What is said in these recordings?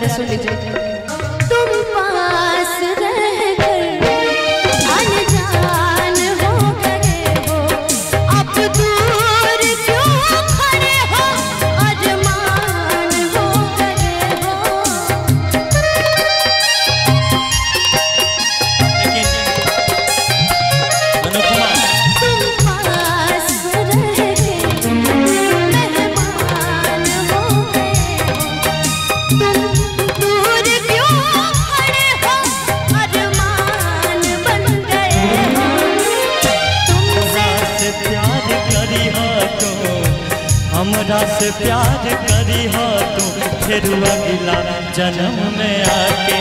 गा सुन लीजिए। हमरा से प्यार करी हो तू फिर अगला जन्म में आके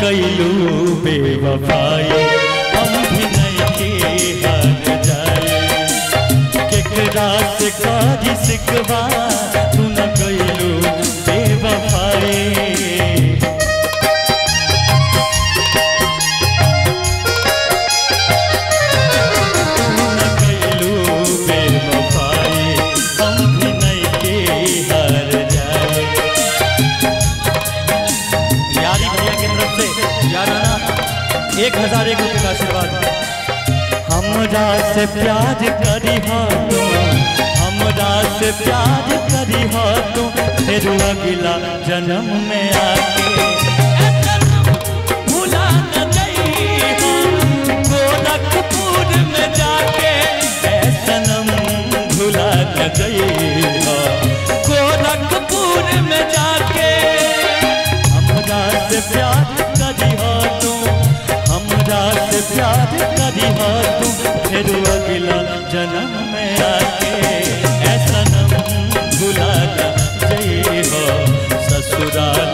कैलू बेवफाई। हम भी नहीं हार जाए। केकरा से कारी सिकवा एक हज़ार एक रुपये का आशीर्वाद। हमरा से प्यार करी हो तू हमरा से प्यार करी तू फिर अगला जन्म में आके। गोरखपुर में जाके। हमरा से प्यार करी हो तू फिर अगला जन्म में आके। ऐसा नम जय हो ससुराल